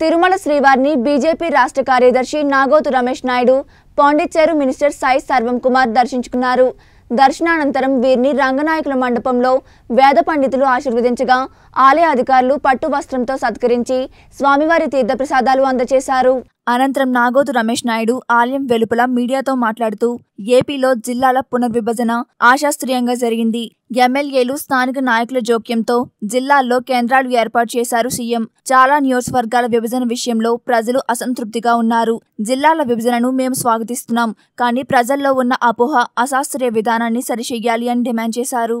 తిరుమల శ్రీవారిని బీజేపీ రాష్ట్ర కార్యదర్శి నాగోతు రమేష్ నాయుడు పాండిచ్చేరు మినిస్టర్ సాయి సర్వం కుమార్ దర్శించుకున్నారు. దర్శనానంతరం వీరిని రంగనాయకుల మండపంలో వేద పండితులు ఆశీర్వదించగా ఆలయ అధికారులు పట్టు వస్త్రంతో సత్కరించి స్వామివారి తీర్థప్రసాదాలు అందజేశారు. అనంతరం నాగోతు రమేష్ నాయుడు ఆలయం వెలుపల మీడియాతో మాట్లాడుతూ ఏపీలో జిల్లాల పునర్విభజన ఆశాస్త్రీయంగా జరిగింది. ఎమ్మెల్యేలు స్థానిక నాయకుల జోక్యంతో జిల్లాల్లో కేంద్రాలు ఏర్పాటు చేశారు సీఎం. చాలా నియోజకవర్గాల విభజన విషయంలో ప్రజలు అసంతృప్తిగా ఉన్నారు. జిల్లాల విభజనను మేము స్వాగతిస్తున్నాం కానీ ప్రజల్లో ఉన్న అపోహ అశాస్త్రీయ విధానాన్ని సరిచేయాలి అని డిమాండ్ చేశారు.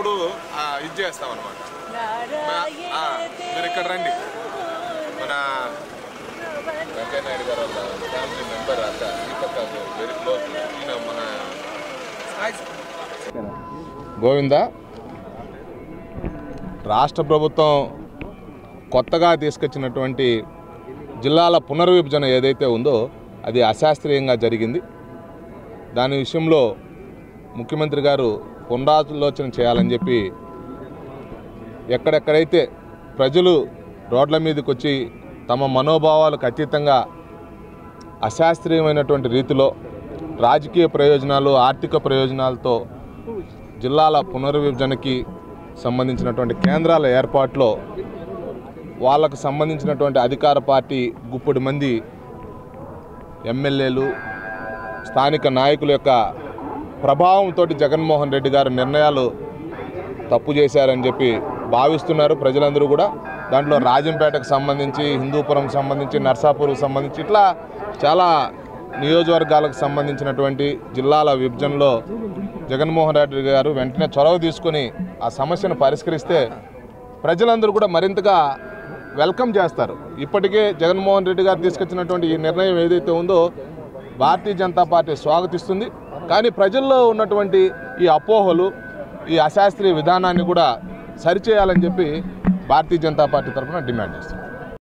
ఆ, ఇది చేస్తాం అనమాట మీరు ఇక్కడ రండి. మన వెంకయ్య నాయుడు గారు వాళ్ళ ఫ్యామిలీ మెంబర్ అంతా ఈ పక్క వెరీ క్లోజ్ మన గోవింద రాష్ట్ర ప్రభుత్వం కొత్తగా తీసుకొచ్చినటువంటి జిల్లాల పునర్విభజన ఏదైతే ఉందో అది అశాస్త్రీయంగా జరిగింది. దాని విషయంలో ముఖ్యమంత్రి గారు పునరాలోచన చేయాలని చెప్పి ఎక్కడెక్కడైతే ప్రజలు రోడ్ల మీదకి వచ్చి తమ మనోభావాలకు అతీతంగా అశాస్త్రీయమైనటువంటి రీతిలో రాజకీయ ప్రయోజనాలు ఆర్థిక ప్రయోజనాలతో జిల్లాల పునర్విభజనకి సంబంధించినటువంటి కేంద్రాల ఏర్పాటులో వాళ్ళకు సంబంధించినటువంటి అధికార పార్టీ గుప్పటి మంది ఎమ్మెల్యేలు స్థానిక నాయకుల యొక్క ప్రభావంతో జగన్మోహన్ రెడ్డి గారి నిర్ణయాలు తప్పు చేశారని చెప్పి భావిస్తున్నారు ప్రజలందరూ కూడా. దాంట్లో రాజంపేటకు సంబంధించి హిందూపురం సంబంధించి నర్సాపూర్కు సంబంధించి ఇట్లా చాలా నియోజకవర్గాలకు సంబంధించినటువంటి జిల్లాల విభజనలో జగన్మోహన్ రెడ్డి గారు వెంటనే చొరవ తీసుకొని ఆ సమస్యను పరిష్కరిస్తే ప్రజలందరూ కూడా మరింతగా వెల్కమ్ చేస్తారు. ఇప్పటికే జగన్మోహన్ రెడ్డి గారు తీసుకొచ్చినటువంటి ఈ నిర్ణయం ఏదైతే ఉందో భారతీయ జనతా పార్టీ స్వాగతిస్తుంది. కానీ ప్రజల్లో ఉన్నటువంటి ఈ అపోహలు ఈ అశాస్త్రీయ విధానాన్ని కూడా సరిచేయాలని చెప్పి భారతీయ జనతా పార్టీ తరఫున డిమాండ్ చేస్తుంది